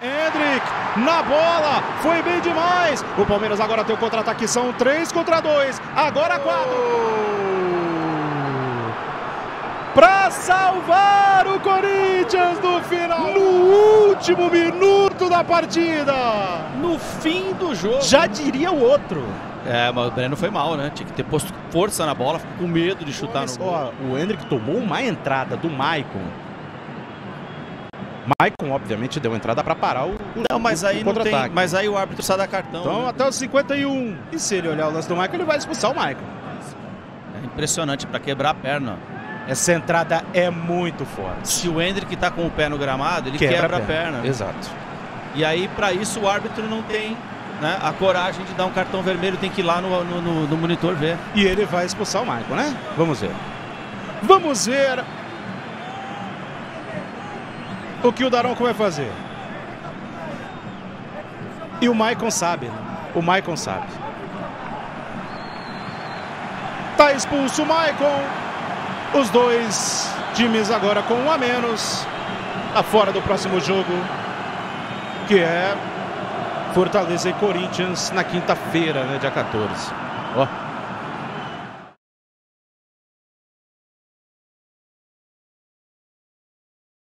Hendrick na bola, foi bem demais. O Palmeiras agora tem o contra-ataque, são três contra dois, agora quatro. Para salvar o Corinthians no final, no último minuto da partida, no fim do jogo. Já diria o outro. É, mas o Breno foi mal, né? Tinha que ter posto força na bola, ficou com medo de chutar Mas, no gol. ó, o Hendrick tomou uma entrada do Maicon. Maicon, obviamente, deu entrada para parar o, o Não, mas o aí não tem, mas aí o árbitro sai da cartão. Então, né? até os 51. E se ele olhar o lance do Maicon, ele vai expulsar o Maicon. É impressionante para quebrar a perna. Essa entrada é muito forte. Se o Hendrick tá com o pé no gramado, ele quebra, a perna. Exato. E aí, para isso, o árbitro não tem né, a coragem de dar um cartão vermelho, tem que ir lá no, no, no- no monitor ver. E ele vai expulsar o Maicon, né? Vamos ver. Vamos ver o que o Daronco vai fazer. E o Maicon sabe, né? O Maicon sabe. Tá expulso o Maicon. Os dois times agora com um a menos. Tá fora do próximo jogo. Que é Fortaleza e Corinthians na quinta-feira, né? Dia 14. Ó.